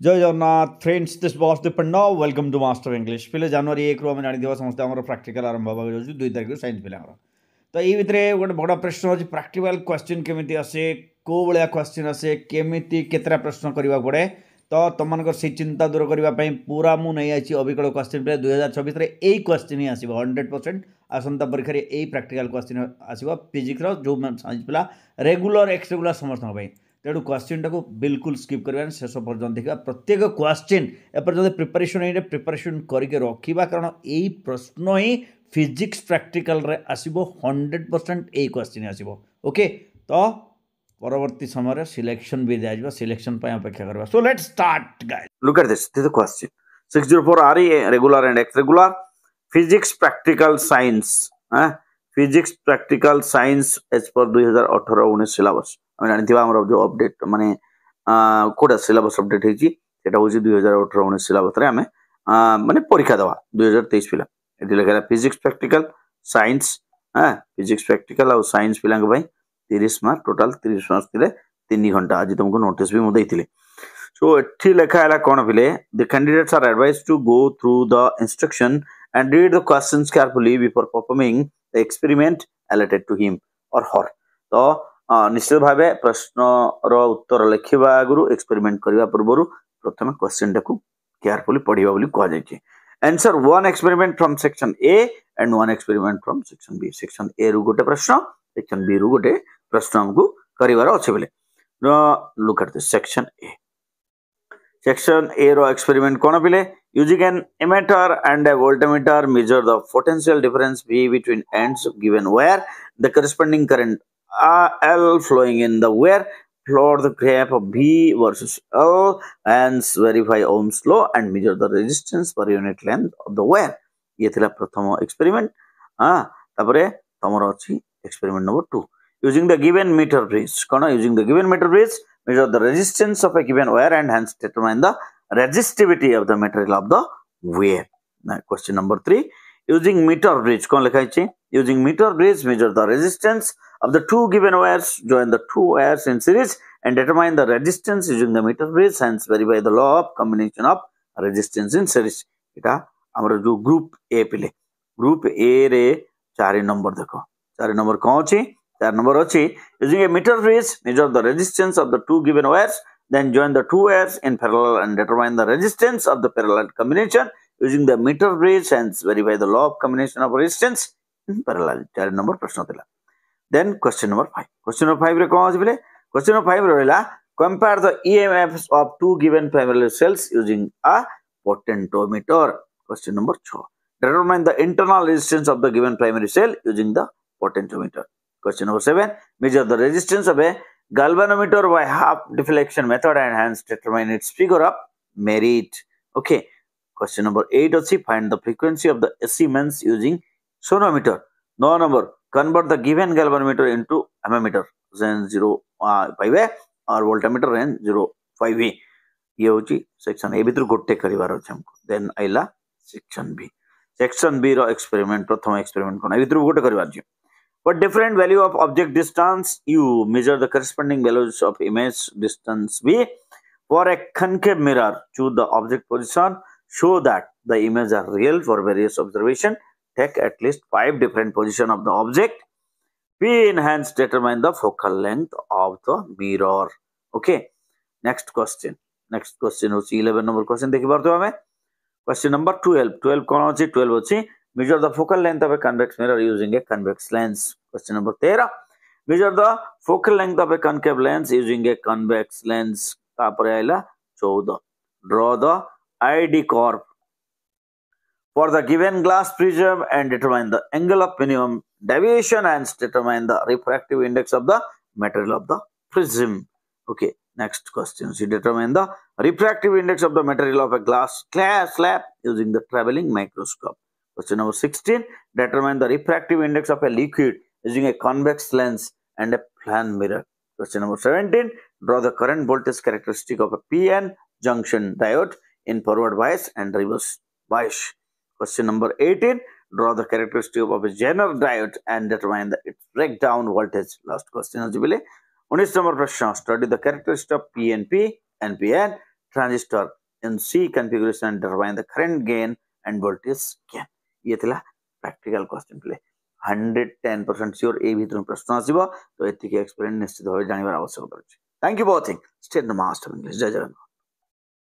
Jay Jagannath friends this bus the Panda welcome to master English ପିଲେ ଜାନୁଆରୀ ଏକରୁ ଆମେ ଜାଣିଥିବା ସମସ୍ତେ ଆମର ପ୍ରାକ୍ଟିକାଲ ଆରମ୍ଭ ହେବାକୁ ଯାଉଛି ଦୁଇ ତାରିଖରୁ ସାଇନ୍ସ ପିଲାଙ୍କର ତ ଏଇ ଭିତରେ ଗୋଟେ ବଡ଼ ପ୍ରଶ୍ନ ଅଛି ପ୍ରାକ୍ଟିକାଲ କ୍ୱେଶ୍ଚିନ୍ କେମିତି ଆସେ କେଉଁ ଭଳିଆ କ୍ୱେଶ୍ଚିନ୍ ଆସେ କେମିତି କେତେଟା ପ୍ରଶ୍ନ କରିବାକୁ ପଡ଼େ ତ ତୁମମାନଙ୍କର ସେଇ ଚିନ୍ତା ଦୂର କରିବା ପାଇଁ ପୁରା ମୁଁ ନେଇ ଆସିଛି ଅବିକଳ କ୍ୱେଶ୍ଚିନ୍ ପିଲା ଦୁଇ ହଜାର ଛବିଶରେ ଏଇ କ୍ୱେଶ୍ଚିନ୍ ହିଁ ଆସିବ ହଣ୍ଡ୍ରେଡ଼ ପରସେଣ୍ଟ ଆସନ୍ତା ପରୀକ୍ଷାରେ ଏଇ ପ୍ରାକ୍ଟିକାଲ କ୍ୱେଶ୍ଚିନ୍ ଆସିବ ଫିଜିକ୍ସର ଯେଉଁ ସାଇନ୍ସ ପିଲା ରେଗୁଲାର ଏକ୍ସ ରେଗୁଲାର ସମସ୍ତଙ୍କ ପାଇଁ ତେଣୁ କ୍ୱେଶ୍ଚିନ୍ଟାକୁ ବିଲକୁଲ ସ୍କିପ୍ କରିବାନି ଶେଷ ପର୍ଯ୍ୟନ୍ତ ଦେଖିବା ପ୍ରତ୍ୟେକ କ୍ୱେଶ୍ଚିନ୍ ଏପର୍ଯ୍ୟନ୍ତ ପ୍ରିପାରେସନ୍ ଏଇଟା ପ୍ରିପାରେସନ୍ କରିକି ରଖିବା କାରଣ ଏଇ ପ୍ରଶ୍ନ ହିଁ ଫିଜିକ୍ସ ପ୍ରାକ୍ଟିକାଲରେ ଆସିବ ହଣ୍ଡ୍ରେଡ଼ ପରସେଣ୍ଟ ଏଇ କ୍ୱେଶ୍ଚିନ୍ ଆସିବ ଓକେ ତ ପରବର୍ତ୍ତୀ ସମୟରେ ସିଲେକ୍ସନ୍ ବି ଦିଆଯିବ ସିଲେକ୍ସନ୍ ପାଇଁ ଅପେକ୍ଷା କରିବା so let start guys Look at this. This is a question. 604 RE, regular and X regular. Physics practical science. Eh? Physics practical science as per 2018 syllabus. ଆମେ ଜାଣିଥିବା ଆମର ଯୋଉ ଅପଡେଟ୍ ମାନେ କୋଉଟା ସିଲାବସ୍ ଅପଡେଟ୍ ହେଇଛି ସେଟା ହଉଛି ଦୁଇ ହଜାର ଅଠର ଉଣେଇଶ ସିଲାବସ୍ରେ ଆମେ ମାନେ ପରୀକ୍ଷା ଦେବା ଦୁଇ ହଜାର ତେଇଶ ପିଲା ଏଠି ଲେଖା ହେଲା ଫିଜିକ୍ସ ପ୍ରାକ୍ଟିକାଲ ସାଇନ୍ସ ହଁ ଫିଜିକ୍ସ ପ୍ରାକ୍ଟିକାଲ ଆଉ ସାଇନ୍ସ ପିଲାଙ୍କ ପାଇଁ ତିରିଶ ମାର୍କ ଟୋଟାଲ ତିରିଶ ମାର୍କ ଥିଲେ ତିନି ଘଣ୍ଟା ଆଜି ତମକୁ ନୋଟିସ୍ ବି ମୁଁ ଦେଇଥିଲି ସୋ ଏଠି ଲେଖା ହେଲା କ'ଣ ପିଲେ the candidates are advised to go through the instruction and read the questions carefully before performing the experiment allotted to him or her. ତ ନିଶ୍ଚିତ ଭାବେ ପ୍ରଶ୍ନର ଉତ୍ତର ଲେଖିବା ଆଗରୁ ଏକ୍ସପେରିମେଣ୍ଟ କରିବା ପୂର୍ବରୁ ପ୍ରଥମେ କ୍ୱେଶ୍ଚିନ୍ଟାକୁ କେୟାରଫୁଲି ପଢିବା ବୋଲି କୁହାଯାଇଛି answer one experiment from section A and one experiment from section B section A ରୁ ଗୋଟେ ପ୍ରଶ୍ନ ସେକ୍ସନ ବି ରୁ ଗୋଟେ ପ୍ରଶ୍ନ ଆମକୁ କରିବାର ଅଛି ବୋଲି look at this section A section A ର ଏକ୍ସପେରିମେଣ୍ଟ କ'ଣ ପିଲେ using an emitter and a voltmeter measure the potential difference V between ends of given wire the corresponding current uh, L flowing in the wire plot the graph of V versus L and verify Ohm's law and measure the resistance per unit length of the wire ये थिला प्रथम experiment हाँ तापरे तमर अछि experiment number 2 using the given meter bridge cone using the given meter bridge measure the resistance of a given wire and hence determine the resistivity of the material of the wire. Now, question number three. Using meter bridge, कौन लिखा है Using meter bridge, measure the resistance of the two given wires, join the two wires in series and determine the resistance using the meter bridge, hence verify the law of combination of resistance in series. এটা ଆମର ଯୋଉ group A ପିଲେ group A ରେ ଚାରି number ଦେଖ ଚାରି number କଣ ଅଛି ଚାରି ନମ୍ବର ଅଛି using a meter bridge, measure the resistance of the two given wires then join the two wires in parallel and determine the resistance of the parallel combination using the meter bridge and verify the law of combination of resistance in parallel ଚାରି number ପ୍ରଶ୍ନ ଥିଲା then question number five question number ଫାଇଭ୍ରେ କ'ଣ ଅଛି ବୋଲେ question number five ରହିଲା compare the EMFs of two given primary cells using a potentiometer. Question number 6. Determine the internal resistance of the given primary cell using the potentiometer. Question number 7. Measure the resistance of a galvanometer by half deflection method and hence determine its figure of merit. Okay. Question number 8 or see find the frequency of the Siemens using sonometer. No number. Convert the given galvanometer into ammeter. Then 0 uh, 5A or voltmeter and 0 5A. ये होची section A भितर गोटे करिवार अछि हमको देन आइला section B section B रो experiment प्रथम एक्सपेरिमेंट कोन ए भितर गोटे करिवार अछि For different value of object distance, you measure the corresponding values of image distance V. For a concave mirror, choose the object position. Show that the images are real for various observation. Take at least five different position of the object. P in determine the focal length of the mirror. Okay. Next question. Next question होची 11 number question देखि पारतो हमें. Question number 12. 12 कौन होची? 12 होची measure the focal length of a convex mirror using a convex lens. Question number 13. Measure the focal length of a concave lens using a convex lens. तापर आइला 14. Draw the ID curve for the given glass prism and determine the angle of minimum deviation and determine the refractive index of the material of the prism. Okay, next question. So determine the refractive index of the material of a glass slab using the traveling microscope. Question number 16. Determine the refractive index of a liquid using a convex lens and a plan mirror. Question number 17. Draw the current voltage characteristic of a PN junction diode in forward bias and reverse bias. Question number 18. Draw the characteristic of a Zener diode and determine the, its breakdown voltage. Last question. 19 number question. Study the characteristic of PNP, NPN transistor in C configuration and determine the current gain and voltage gain. ये थिला practical question ଥିଲେ 110% sure ए भितर प्रश्न आसीबो तो एतिके experiment निश्चित भाबे जानिबार आवश्यकता अछि thank you for watching stay in the master English जय जगन्नाथ